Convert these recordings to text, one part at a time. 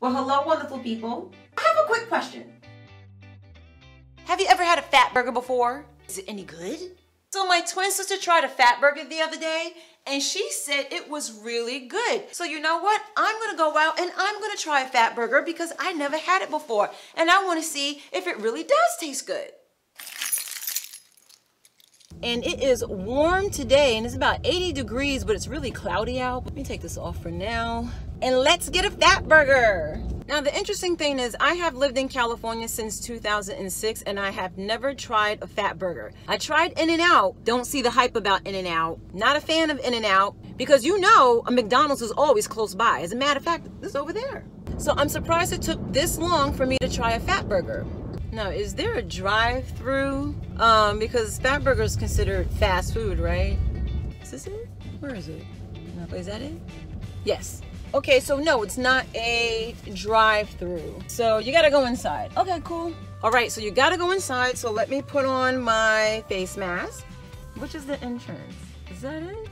Well, hello, wonderful people. I have a quick question. Have you ever had a Fatburger before? Is it any good? So my twin sister tried a Fatburger the other day and she said it was really good. So you know what? I'm gonna go out and I'm gonna try a Fatburger because I never had it before and I wanna see if it really does taste good. And it is warm today and it's about 80 degrees, but it's really cloudy out. Let me take this off for now. And let's get a Fatburger. Now, the interesting thing is I have lived in California since 2006 and I have never tried a Fatburger. I tried In-N-Out. Don't see the hype about In-N-Out. Not a fan of In-N-Out because you know a McDonald's is always close by. As a matter of fact, it's over there. So I'm surprised it took this long for me to try a Fatburger. Now, is there a drive-through? Um, because Fatburger is considered fast food, right? Is this it? Where is it? Is that it? Yes. Okay, so no, it's not a drive-through. So you gotta go inside. Okay, cool. All right, so you gotta go inside. So let me put on my face mask. Which is the entrance? Is that it?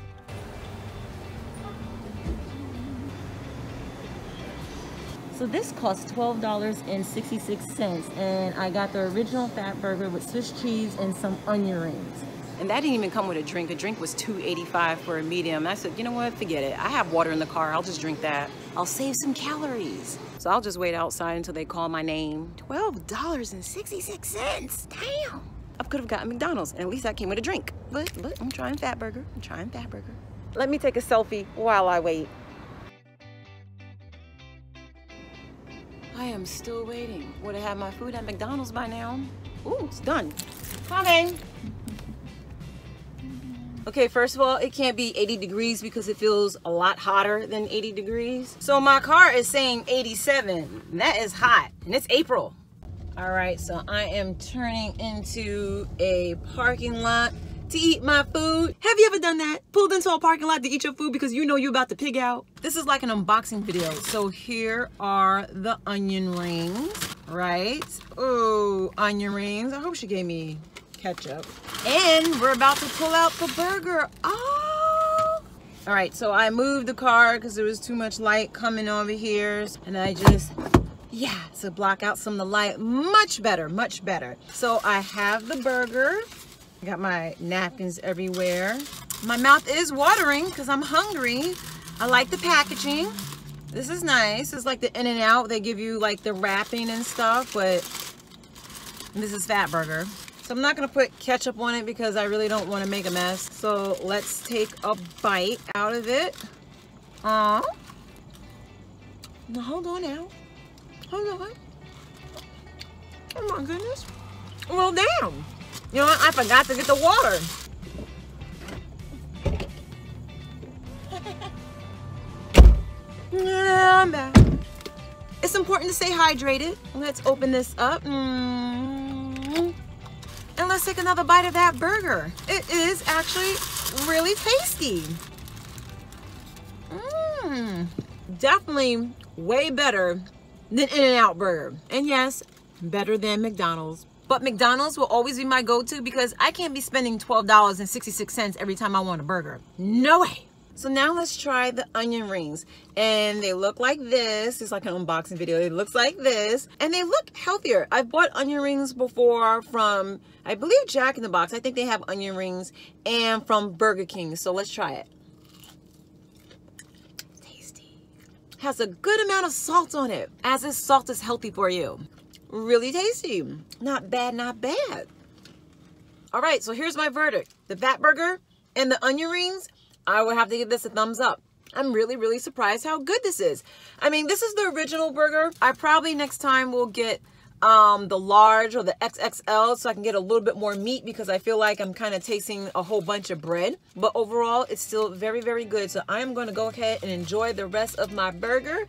So this costs $12.66 and I got the original Fatburger with Swiss cheese and some onion rings. And that didn't even come with a drink. A drink was $2.85 for a medium. I said, you know what, forget it. I have water in the car, I'll just drink that. I'll save some calories. So I'll just wait outside until they call my name. $12.66, damn. I could have gotten McDonald's and at least that came with a drink. But, but I'm trying Fatburger, I'm trying Fatburger. Let me take a selfie while I wait. I am still waiting. Would I have had my food at McDonald's by now. Ooh, it's done. Coming. Okay, first of all, it can't be 80 degrees because it feels a lot hotter than 80 degrees. So my car is saying 87. That is hot, and it's April. All right, so I am turning into a parking lot to eat my food. Have you ever done that? Pulled into a parking lot to eat your food because you know you're about to pig out? This is like an unboxing video. So here are the onion rings, right? Oh, onion rings. I hope she gave me ketchup. And we're about to pull out the burger. Oh! All right, so I moved the car because there was too much light coming over here. And I just, yeah, to block out some of the light. Much better, much better. So I have the burger. Got my napkins everywhere. My mouth is watering because I'm hungry. I like the packaging. This is nice. It's like the In-N-Out. They give you like the wrapping and stuff, but this is Fatburger. So I'm not gonna put ketchup on it because I really don't wanna make a mess. So let's take a bite out of it. Aw. Now hold on now. Hold on. Oh my goodness. Well, damn. You know what? I forgot to get the water. yeah, I'm back. It's important to stay hydrated. Let's open this up. Mm. And let's take another bite of that burger. It is actually really tasty. Mmm. Definitely way better than In-N-Out Burger. And yes, better than McDonald's. But McDonald's will always be my go-to because I can't be spending $12.66 every time I want a burger. No way. So now let's try the onion rings. And they look like this. It's like an unboxing video. It looks like this. And they look healthier. I've bought onion rings before from, I believe, Jack in the Box. I think they have onion rings. And from Burger King. So let's try it. Tasty. Has a good amount of salt on it. As if salt is healthy for you. Really tasty. Not bad, not bad. All right, so here's my verdict. The Fatburger and the onion rings I would have to give this a thumbs up. I'm really, really surprised how good this is. I mean, this is the original burger. I probably next time will get um, the large or the XXL so I can get a little bit more meat because I feel like I'm kind of tasting a whole bunch of bread. But overall, it's still very, very good. So I'm going to go ahead and enjoy the rest of my burger.